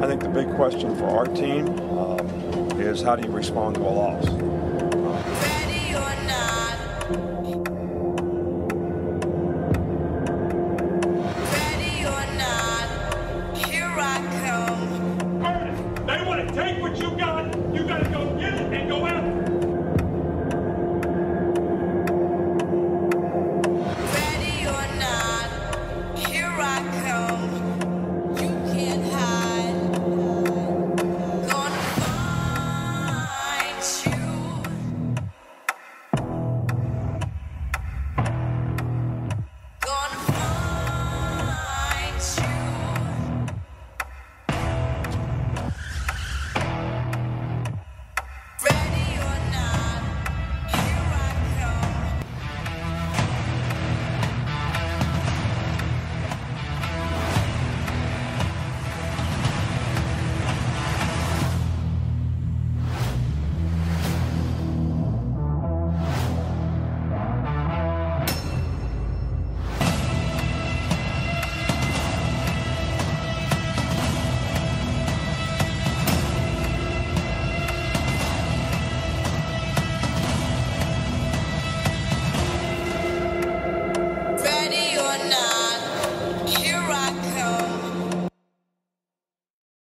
I think the big question for our team um, is how do you respond to a loss?